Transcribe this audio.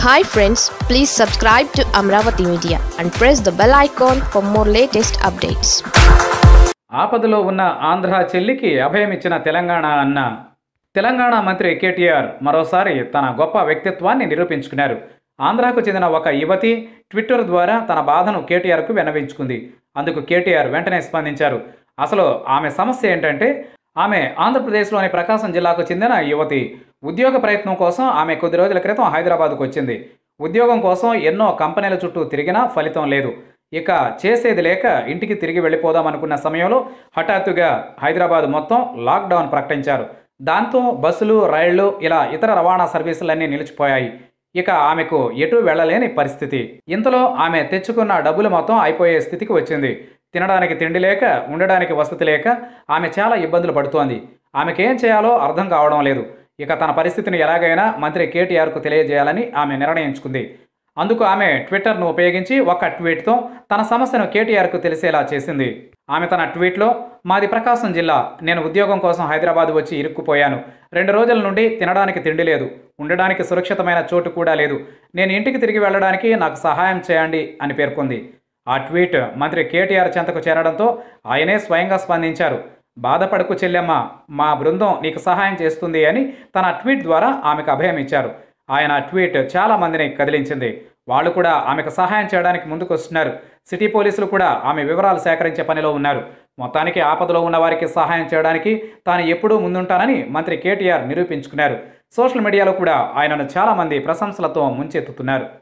Hi friends please subscribe to Amaravati media and press the bell icon for more latest updates ఆపదలో ఉన్న ఆంధ్ర చెల్లికి అభయమిచ్చిన తెలంగాణ అన్న. తెలంగాణ మంత్రి కేటీఆర్ మరోసారి తన గొప్ప వ్యక్తిత్వాన్ని నిరూపించుకున్నారు. ఆంధ్రాకు చెందిన ఒక యువతి ట్విట్టర్ ద్వారా తన బాధను కేటీఆర్కు విన్నవించుకుంది. అందుకు కేటీఆర్ వెంటనే స్పందించారు. అసలు ఆమె సమస్య ఏంటంటే ఆమె ఆంధ్రప్రదేశ్లోని ప్రకాశం జిల్లాకు చెందిన యువతి. ఉద్యోగ ప్రయత్నం కోసం ఆమె కొద్ది రోజుల క్రితం హైదరాబాద్కు వచ్చింది. ఉద్యోగం కోసం ఎన్నో కంపెనీల చుట్టూ తిరిగినా ఫలితం లేదు. ఇక చేసేది లేక ఇంటికి తిరిగి వెళ్ళిపోదాం అనుకున్న సమయంలో హఠాత్తుగా హైదరాబాద్ మొత్తం లాక్డౌన్ ప్రకటించారు. దాంతో బస్సులు రైళ్ళు ఇలా ఇతర రవాణా సర్వీసులన్నీ నిలిచిపోయాయి. ఇక ఆమెకు ఎటు వెళ్ళలేని పరిస్థితి. ఇంతలో ఆమె తెచ్చుకున్న డబ్బులు మొత్తం అయిపోయే స్థితికి వచ్చింది. తినడానికి తిండి లేక ఉండడానికి వసతి లేక ఆమె చాలా ఇబ్బందులు పడుతోంది. ఆమెకేం చేయాలో అర్థం కావడం లేదు. ఇక తన పరిస్థితిని ఎలాగైనా మంత్రి కేటీఆర్కు తెలియజేయాలని ఆమె నిర్ణయించుకుంది. అందుకు ఆమె ట్విట్టర్ను ఉపయోగించి ఒక ట్వీట్తో తన సమస్యను కేటీఆర్కు తెలిసేలా చేసింది. ఆమె తన ట్వీట్లో మాది ప్రకాశం జిల్లా. నేను ఉద్యోగం కోసం హైదరాబాద్ వచ్చి ఇరుక్కుపోయాను. రెండు రోజుల నుండి తినడానికి తిండి లేదు. ఉండడానికి సురక్షితమైన చోటు కూడా లేదు. నేను ఇంటికి తిరిగి వెళ్ళడానికి నాకు సహాయం చేయండి అని పేర్కొంది. ఆ ట్వీట్ మంత్రి కేటీఆర్ చెంతకు చేరడంతో ఆయనే స్వయంగా స్పందించారు. బాధపడకు చెల్లెమ్మ మా బృందం నీకు సహాయం చేస్తుంది అని తన ట్వీట్ ద్వారా ఆమెకు అభయం ఇచ్చారు. ఆయన ట్వీట్ చాలా మందిని కదిలించింది. వాళ్ళు కూడా ఆమెకు సహాయం చేయడానికి ముందుకు వస్తున్నారు. సిటీ పోలీసులు కూడా ఆమె వివరాలు సేకరించే పనిలో ఉన్నారు. మొత్తానికి ఆపదలో ఉన్న వారికి సహాయం చేయడానికి తాను ఎప్పుడూ ముందుంటానని మంత్రి కేటీఆర్ నిరూపించుకున్నారు. సోషల్ మీడియాలో కూడా ఆయనను చాలామంది ప్రశంసలతో ముంచెత్తుతున్నారు.